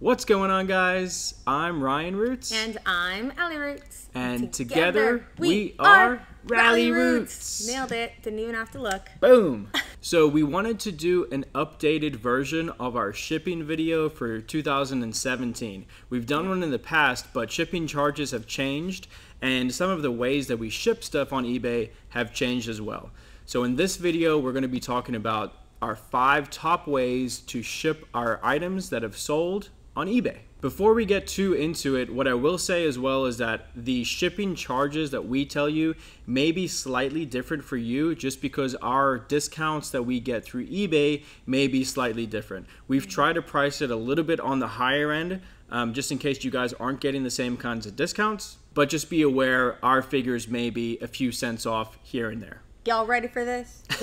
What's going on, guys? I'm Ryan Roots. And I'm Allie Roots. And together, we are Ralli Roots. Nailed it. Didn't even have to look. Boom. so, we wanted to do an updated version of our shipping video for 2017. We've done one in the past, but shipping charges have changed, and some of the ways that we ship stuff on eBay have changed as well. So, in this video, we're going to be talking about our five top ways to ship our items that have sold on eBay. Before we get too into it, what I will say as well is that the shipping charges that we tell you may be slightly different for you just because our discounts that we get through eBay may be slightly different. We've tried to price it a little bit on the higher end um, just in case you guys aren't getting the same kinds of discounts, but just be aware our figures may be a few cents off here and there. Y'all ready for this?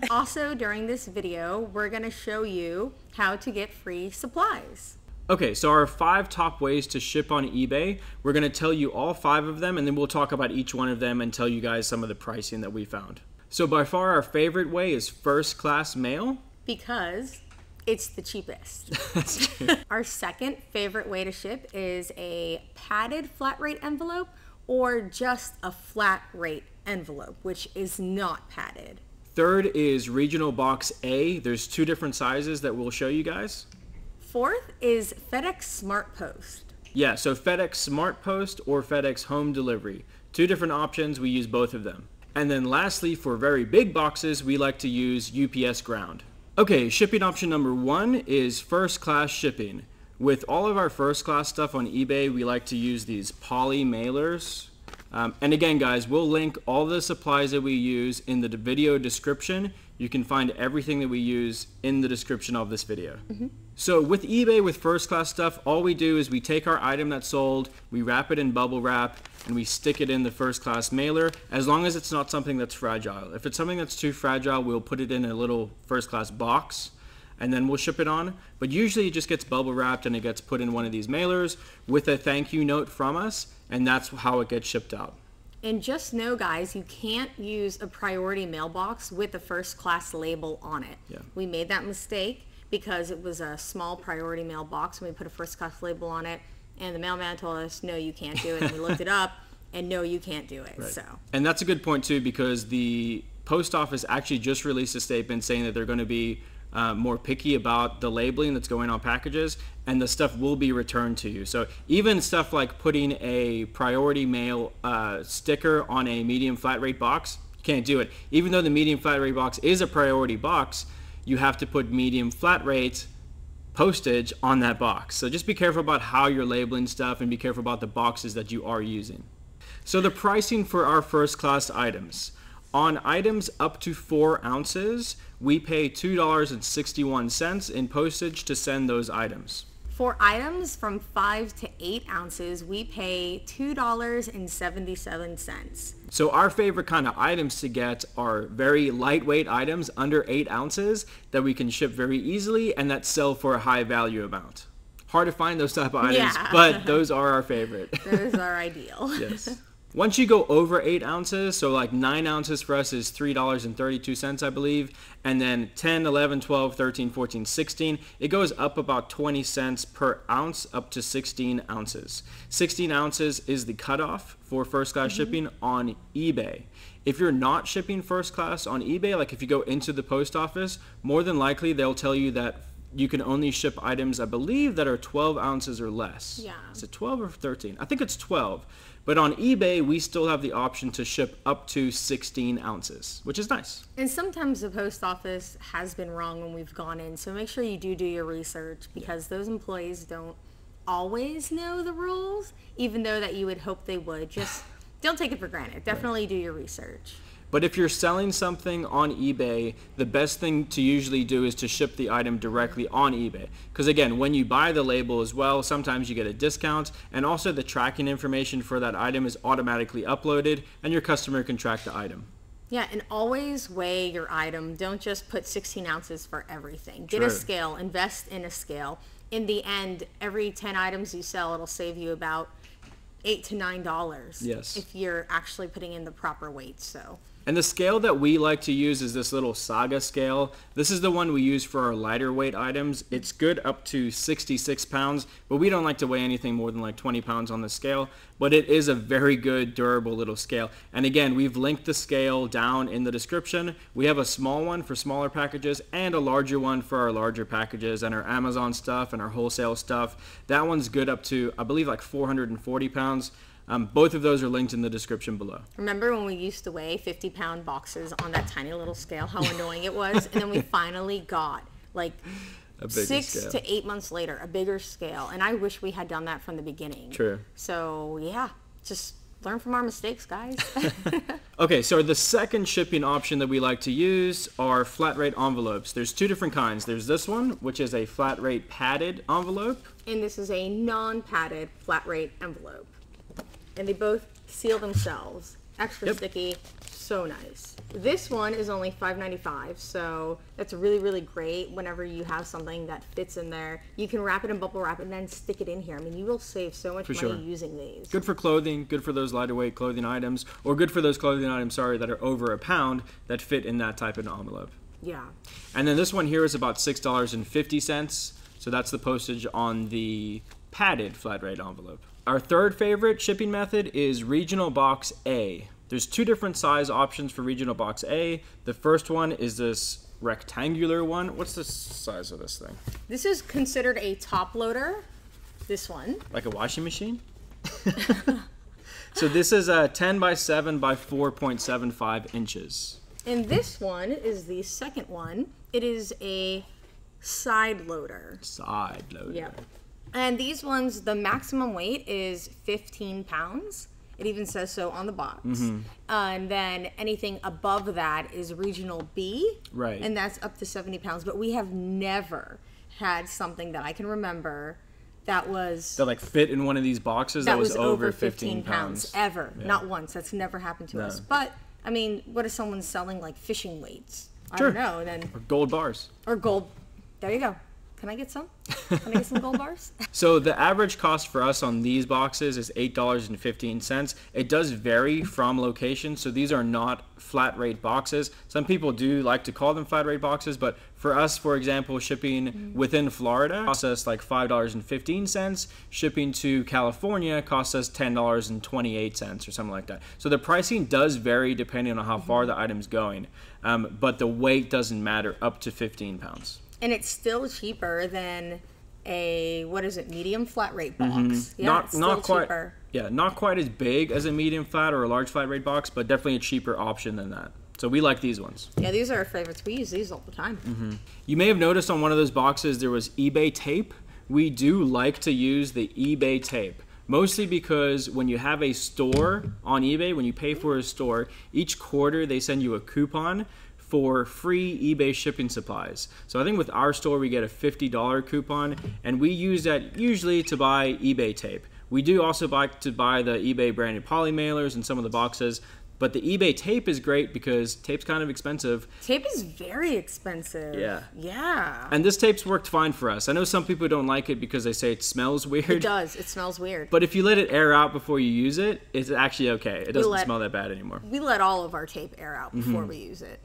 also, during this video, we're going to show you how to get free supplies. Okay, so our five top ways to ship on eBay, we're going to tell you all five of them, and then we'll talk about each one of them and tell you guys some of the pricing that we found. So by far our favorite way is first class mail. Because it's the cheapest. our second favorite way to ship is a padded flat rate envelope or just a flat rate envelope, which is not padded. Third is regional box A. There's two different sizes that we'll show you guys. Fourth is FedEx Smart Post. Yeah, so FedEx Smart Post or FedEx Home Delivery. Two different options, we use both of them. And then lastly, for very big boxes, we like to use UPS Ground. Okay, shipping option number one is first class shipping. With all of our first class stuff on eBay, we like to use these poly mailers. Um, and again, guys, we'll link all the supplies that we use in the video description. You can find everything that we use in the description of this video. Mm -hmm. So with eBay, with first class stuff, all we do is we take our item that's sold, we wrap it in bubble wrap, and we stick it in the first class mailer, as long as it's not something that's fragile. If it's something that's too fragile, we'll put it in a little first class box and then we'll ship it on. But usually it just gets bubble wrapped and it gets put in one of these mailers with a thank you note from us, and that's how it gets shipped out. And just know, guys, you can't use a priority mailbox with a first class label on it. Yeah. We made that mistake because it was a small priority mailbox and we put a first class label on it. And the mailman told us, no, you can't do it. And we looked it up and no, you can't do it. Right. So. And that's a good point, too, because the post office actually just released a statement saying that they're going to be uh, more picky about the labeling that's going on packages and the stuff will be returned to you. So even stuff like putting a priority mail uh, sticker on a medium flat rate box, you can't do it. Even though the medium flat rate box is a priority box, you have to put medium flat rate postage on that box. So just be careful about how you're labeling stuff and be careful about the boxes that you are using. So the pricing for our first class items. On items up to four ounces, we pay $2.61 in postage to send those items. For items from 5 to 8 ounces, we pay $2.77. So our favorite kind of items to get are very lightweight items under 8 ounces that we can ship very easily and that sell for a high value amount. Hard to find those type of items, yeah. but those are our favorite. those are ideal. yes. Once you go over eight ounces, so like nine ounces for us is $3.32, I believe, and then 10, 11, 12, 13, 14, 16, it goes up about 20 cents per ounce up to 16 ounces. 16 ounces is the cutoff for first class mm -hmm. shipping on eBay. If you're not shipping first class on eBay, like if you go into the post office, more than likely they'll tell you that you can only ship items, I believe, that are 12 ounces or less. Yeah. Is it 12 or 13? I think it's 12. But on eBay, we still have the option to ship up to 16 ounces, which is nice. And sometimes the post office has been wrong when we've gone in. So make sure you do do your research because yeah. those employees don't always know the rules, even though that you would hope they would. Just don't take it for granted. Definitely right. do your research. But if you're selling something on eBay, the best thing to usually do is to ship the item directly on eBay. Because again, when you buy the label as well, sometimes you get a discount and also the tracking information for that item is automatically uploaded and your customer can track the item. Yeah, and always weigh your item. Don't just put 16 ounces for everything. Get True. a scale, invest in a scale. In the end, every 10 items you sell, it'll save you about eight to nine dollars. Yes. If you're actually putting in the proper weight. So And the scale that we like to use is this little Saga scale. This is the one we use for our lighter weight items. It's good up to 66 pounds, but we don't like to weigh anything more than like 20 pounds on the scale. But it is a very good, durable little scale. And again, we've linked the scale down in the description. We have a small one for smaller packages and a larger one for our larger packages and our Amazon stuff and our wholesale stuff. That one's good up to, I believe, like 440 pounds. Um, both of those are linked in the description below. Remember when we used to weigh 50 pound boxes on that tiny little scale, how annoying it was? And then we finally got like six scale. to eight months later, a bigger scale. And I wish we had done that from the beginning. True. So yeah, just learn from our mistakes, guys. Okay, so the second shipping option that we like to use are flat rate envelopes. There's two different kinds. There's this one, which is a flat rate padded envelope. and this is a non-padded flat rate envelope. And they both seal themselves. Extra Yep. sticky, so nice. This one is only $5.95, so that's really, really great whenever you have something that fits in there. You can wrap it in bubble wrap and then stick it in here. I mean, you will save so much money sure. using these. Good for clothing, good for those lighter weight clothing items, or good for those clothing items, sorry, that are over a pound that fit in that type of envelope. Yeah. And then this one here is about $6.50. So that's the postage on the padded flat rate envelope. Our third favorite shipping method is Regional Box A. There's two different size options for Regional Box A. The first one is this rectangular one. What's the size of this thing? This is considered a top loader. This one. Like a washing machine? so this is a 10 by 7 by 4.75 inches. And this one is the second one. It is a side loader. Side loader. Yeah. And these ones, the maximum weight is 15 pounds. It even says so on the box. Mm-hmm. and then anything above that is regional B. Right. And that's up to 70 pounds. But we have never had something that I can remember that was That like fit in one of these boxes that, that was, over 15 pounds. ever. Not once. That's never happened to us. But I mean, what if someone's selling like fishing weights? I don't know. Then Gold bars. or gold. There you go. Can I get some? Can I get some gold bars? So the average cost for us on these boxes is eight dollars and fifteen cents. It does vary from location, so these are not flat rate boxes. Some people do like to call them flat rate boxes, but for us, for example, shipping within Florida costs us like five dollars and fifteen cents. Shipping to California costs us ten dollars and twenty eight cents or something like that. So the pricing does vary depending on how far the item's going, um, but the weight doesn't matter up to fifteen pounds. And it's still cheaper than a what is it medium flat rate box? Mm-hmm. not it's still not quite cheaper. yeah not quite as big as a medium flat or a large flat rate box but definitely a cheaper option than that. So we like these ones. Yeah these are our favorites. We use these all the time. Mm-hmm. you may have noticed on one of those boxes there was ebay tape. We do like to use the ebay tape mostly because when you have a store on ebay when you pay for a store each quarter they send you a coupon for free eBay shipping supplies. So I think with our store we get a $50 coupon and we use that usually to buy eBay tape. We do also buy to buy the eBay branded poly mailers and some of the boxes, but the eBay tape is great because tape's kind of expensive tape is very expensive Yeah. yeah and this tape's worked fine for us. I know some people don't like it because they say it smells weird. it does it smells weird but if you let it air out before you use it, it's actually okay. It doesn't let- smell that bad anymore. we let all of our tape air out Mm-hmm. before we use it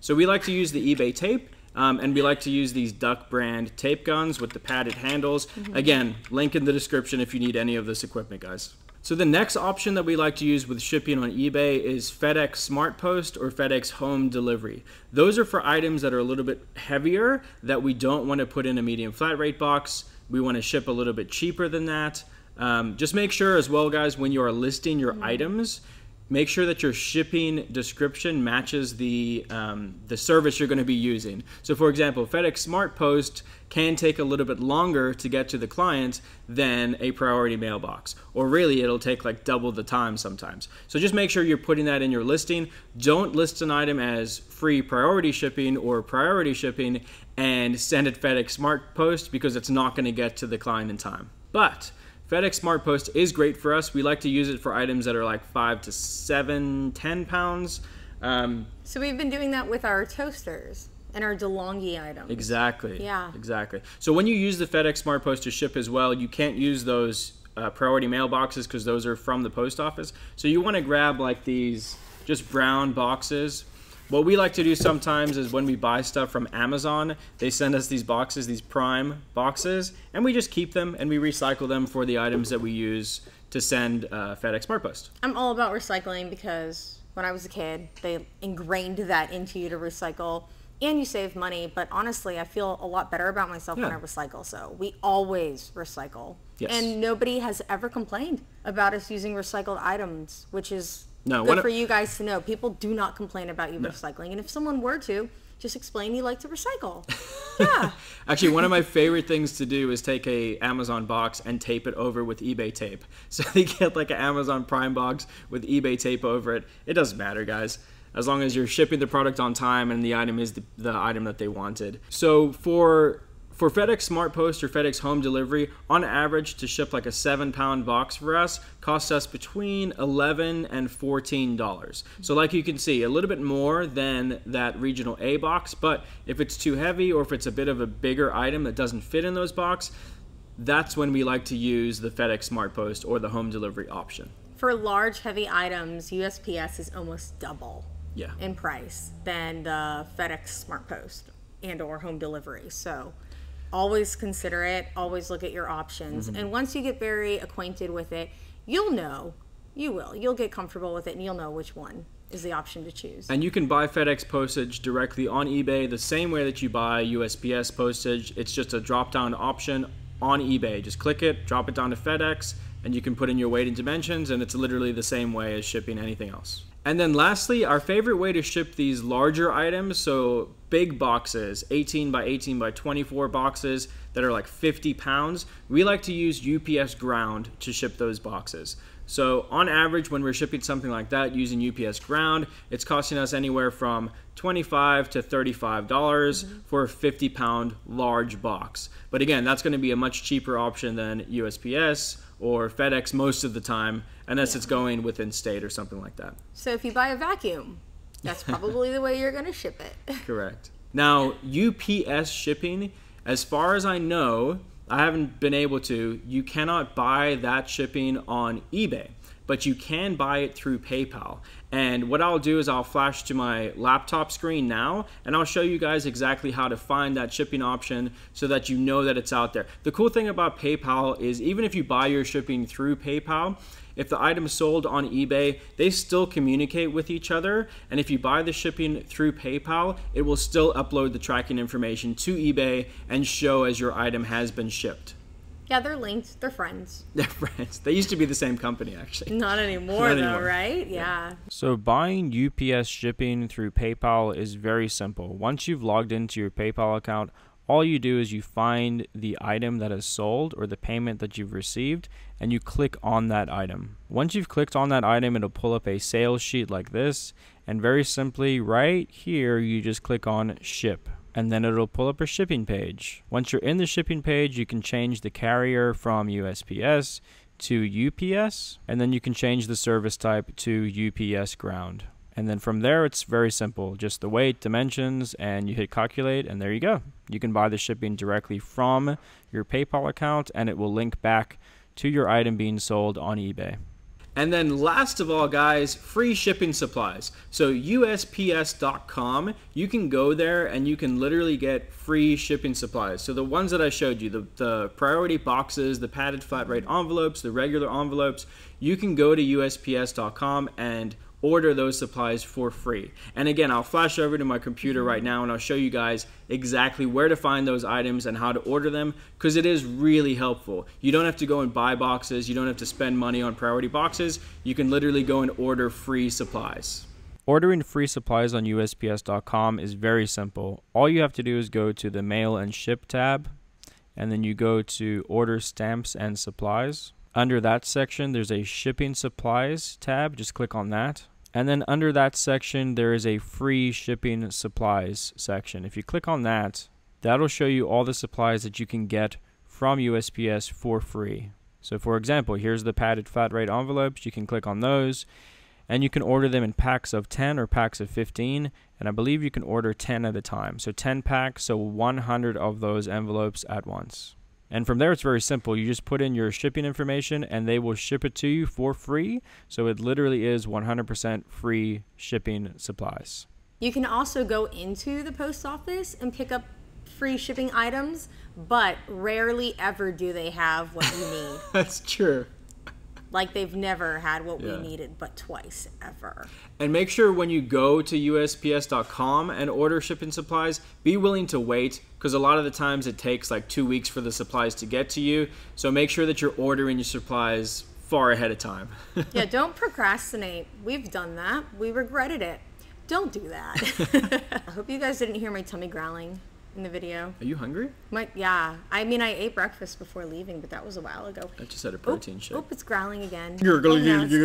So we like to use the eBay tape, um, and we like to use these Duck brand tape guns with the padded handles. Again, link in the description if you need any of this equipment, guys. So the next option that we like to use with shipping on eBay is FedEx Smart Post or FedEx Home Delivery. Those are for items that are a little bit heavier that we don't want to put in a medium flat rate box. We want to ship a little bit cheaper than that. Um, just make sure as well, guys, when you are listing your items, make sure that your shipping description matches the um, the service you're going to be using. So, for example, FedEx Smart Post can take a little bit longer to get to the client than a priority mailbox, or really, it'll take like double the time sometimes. So, just make sure you're putting that in your listing. Don't list an item as free priority shipping or priority shipping and send it FedEx Smart Post because it's not going to get to the client in time. But FedEx Smart Post is great for us. We like to use it for items that are like five to seven, ten pounds. Um, so we've been doing that with our toasters and our DeLonghi items exactly. Yeah. Exactly. So when you use the FedEx Smart Post to ship as well, you can't use those uh, priority mailboxes because those are from the post office. So you want to grab like these just brown boxes. What we like to do sometimes is when we buy stuff from Amazon, they send us these boxes, these Prime boxes, and we just keep them and we recycle them for the items that we use to send uh, FedEx SmartPost. I'm all about recycling because when I was a kid, they ingrained that into you to recycle and you save money. But honestly, I feel a lot better about myself when I recycle. So we always recycle. Yes. And nobody has ever complained about us using recycled items, which is No, good for you guys to know. People do not complain about you recycling. And if someone were to, just explain you like to recycle. yeah. Actually, one of my favorite things to do is take a Amazon box and tape it over with eBay tape. So they get like an Amazon Prime box with eBay tape over it. It doesn't matter, guys. As long as you're shipping the product on time and the item is the, the item that they wanted. So for for FedEx SmartPost or FedEx Home Delivery, on average, to ship like a seven pound box for us costs us between eleven and fourteen dollars. So, like you can see, a little bit more than that regional A box. But if it's too heavy or if it's a bit of a bigger item that doesn't fit in those box, that's when we like to use the FedEx SmartPost or the home delivery option. For large, heavy items, USPS is almost double Yeah. in price than the FedEx SmartPost and or home delivery. So always consider it, always look at your options. Mm-hmm. And once you get very acquainted with it, you'll know. You will. You'll get comfortable with it and you'll know which one is the option to choose. And you can buy FedEx postage directly on eBay the same way that you buy USPS postage. It's just a drop down option on eBay. Just click it, drop it down to FedEx, and you can put in your weight and dimensions, and it's literally the same way as shipping anything else. And then lastly, our favorite way to ship these larger items, so big boxes, 18 by 18 by 24 boxes that are like 50 pounds, we like to use UPS ground to ship those boxes. So on average, when we're shipping something like that using UPS ground, it's costing us anywhere from 25 to 35 dollars mm-hmm. for a 50 pound large box. But again, that's going to be a much cheaper option than USPS or FedEx most of the time, unless it's going within state or something like that. So if you buy a vacuum, that's probably the way you're going to ship it. Correct. Now, UPS shipping, as far as I know, I haven't been able to, you cannot buy that shipping on eBay, but you can buy it through PayPal. And what I'll do is I'll flash to my laptop screen now and I'll show you guys exactly how to find that shipping option so that you know that it's out there. The cool thing about PayPal is even if you buy your shipping through PayPal, if the item is sold on eBay, they still communicate with each other. And if you buy the shipping through PayPal, it will still upload the tracking information to eBay and show as your item has been shipped. Yeah, they're linked. They're friends. They're friends. They used to be the same company, actually. Not anymore, Not though, anymore. right? Yeah. So buying UPS shipping through PayPal is very simple. Once you've logged into your PayPal account, all you do is you find the item that is sold or the payment that you've received and you click on that item. Once you've clicked on that item, it'll pull up a sales sheet like this and very simply right here you just click on ship and then it'll pull up a shipping page. Once you're in the shipping page, you can change the carrier from USPS to UPS, and then you can change the service type to UPS ground. And then from there, it's very simple just the weight, dimensions, and you hit calculate, and there you go. You can buy the shipping directly from your PayPal account, and it will link back to your item being sold on eBay. And then last of all, guys, free shipping supplies. So USPS.com, you can go there and you can literally get free shipping supplies. So the ones that I showed you, the, the priority boxes, the padded flat rate envelopes, the regular envelopes, you can go to USPS.com and order those supplies for free. And again, I'll flash over to my computer right now and I'll show you guys exactly where to find those items and how to order them because it is really helpful. You don't have to go and buy boxes, you don't have to spend money on priority boxes. You can literally go and order free supplies. Ordering free supplies on USPS.com is very simple. All you have to do is go to the Mail and Ship tab, and then you go to Order Stamps and Supplies. Under that section, there's a Shipping Supplies tab. Just click on that. And then under that section, there is a Free Shipping Supplies section. If you click on that, that'll show you all the supplies that you can get from USPS for free. So, for example, here's the padded flat rate envelopes. You can click on those and you can order them in packs of 10 or packs of 15 and i believe you can order 10 at a time so 10 packs so 100 of those envelopes at once And from there, it's very simple. You just put in your shipping information and they will ship it to you for free. So it literally is 100% free shipping supplies. You can also go into the post office and pick up free shipping items, but rarely ever do they have what you need. That's true. Like they've never had what Yeah. we needed but twice ever. And make sure when you go to USPS.com and order shipping supplies, be willing to wait because a lot of the times it takes like two weeks for the supplies to get to you. So make sure that you're ordering your supplies far ahead of time. Yeah, don't procrastinate. We've done that. We regretted it. Don't do that. I hope you guys didn't hear my tummy growling in the video. Are you hungry? My, yeah, I mean, I ate breakfast before leaving, but that was a while ago. I just had a Oop, protein shake. oop, it's growling again. Oh, now it's done.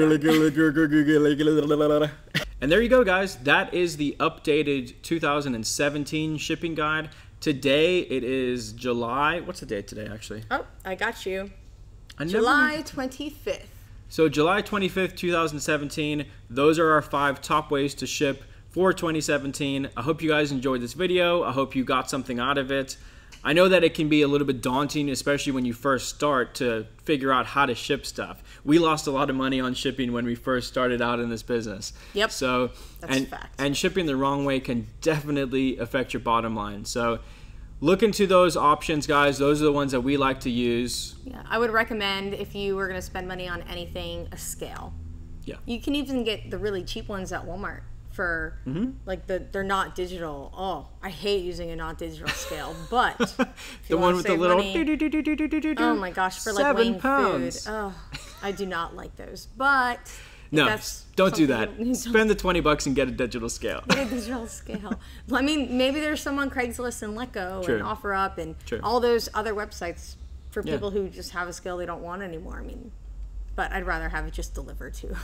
And there you go, guys. That is the updated 2017 shipping guide. Today it is July. What's the date today, actually? Oh, I got you. I July 25th. So July 25th, 2017. Those are our five top ways to ship for 2017. I hope you guys enjoyed this video. I hope you got something out of it. I know that it can be a little bit daunting, especially when you first start to figure out how to ship stuff. We lost a lot of money on shipping when we first started out in this business. Yep. So That's and fact. and shipping the wrong way can definitely affect your bottom line. So look into those options, guys. Those are the ones that we like to use. Yeah, I would recommend if you were going to spend money on anything, a scale. Yeah. You can even get the really cheap ones at Walmart for Mm-hmm. like the they're not digital. Oh, I hate using a not digital scale, but The one with the little. money- Oh my gosh, for like weighing pounds. food. Oh, I do not like those. But No, that's don't do that. you- Spend the 20 bucks and get a digital scale. Get a digital scale. Well, I mean, maybe there's some on Craigslist and Letgo True. and OfferUp and True. all those other websites for Yeah. people who just have a scale they don't want anymore. I mean, but I'd rather have it just delivered to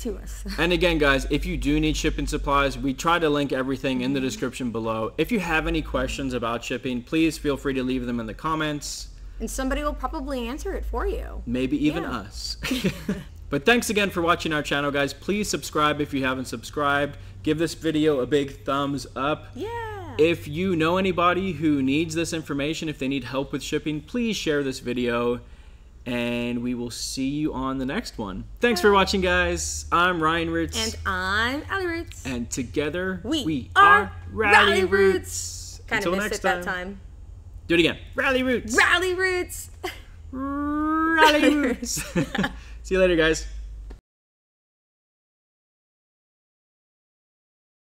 to us. And again, guys, if you do need shipping supplies, we try to link everything in the description below. If you have any questions about shipping, please feel free to leave them in the comments. And somebody will probably answer it for you. Maybe even Yeah. us. but thanks again for watching our channel, guys. Please subscribe if you haven't subscribed. Give this video a big thumbs up. Yeah. If you know anybody who needs this information, if they need help with shipping, please share this video. And we will see you on the next one. Thanks for watching, guys. I'm Ryan Roots. and I'm Allie Roots. and together We are are Ralli, Ralli Roots. Roots. Kind Until of missed next it that time. Do it again. Ralli Roots. Ralli Roots. Ralli Roots. See you later, guys.